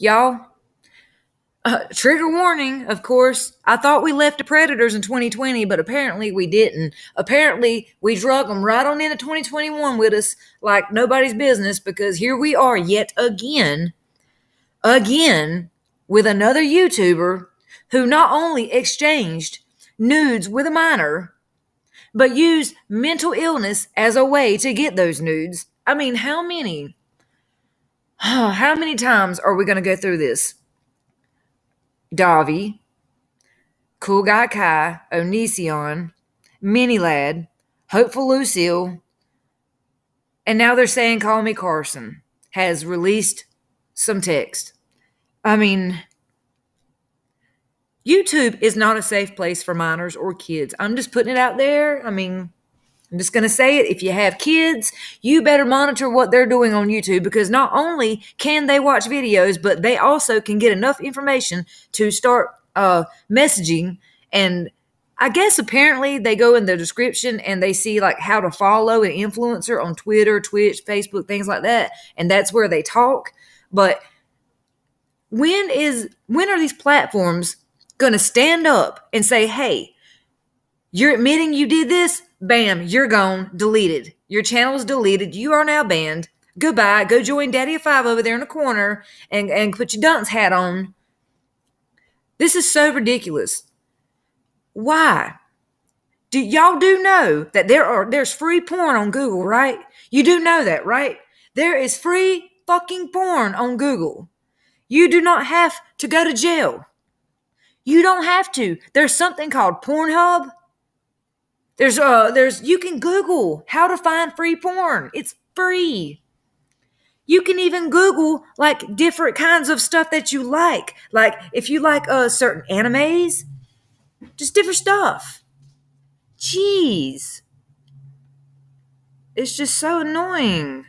y'all. Uh, trigger warning, of course. I thought we left the Predators in 2020, but apparently we didn't. Apparently, we drug them right on into 2021 with us like nobody's business because here we are yet again, again, with another YouTuber who not only exchanged nudes with a minor, but used mental illness as a way to get those nudes. I mean, how many? How many times are we going to go through this? Dahvie, Cool Guy Kai, Onision, Mini Ladd, Hopeful Lucille, and now they're saying Call Me Carson has released some text. I mean, YouTube is not a safe place for minors or kids. I'm just putting it out there. I mean, I'm just going to say it. If you have kids, you better monitor what they're doing on YouTube because not only can they watch videos, but they also can get enough information to start uh, messaging. And I guess apparently they go in the description and they see like how to follow an influencer on Twitter, Twitch, Facebook, things like that. And that's where they talk. But when is when are these platforms going to stand up and say, "Hey, you're admitting you did this? Bam, you're gone, deleted. Your channel is deleted. You are now banned. Goodbye. Go join Daddy of Five over there in the corner and, and put your dunce hat on. This is so ridiculous. Why? Do y'all do know that there are there's free porn on Google, right? You do know that, right? There is free fucking porn on Google. You do not have to go to jail. You don't have to. There's something called Pornhub there's uh there's you can Google how to find free porn. It's free. You can even Google like different kinds of stuff that you like. Like if you like uh certain animes, just different stuff. Jeez. It's just so annoying.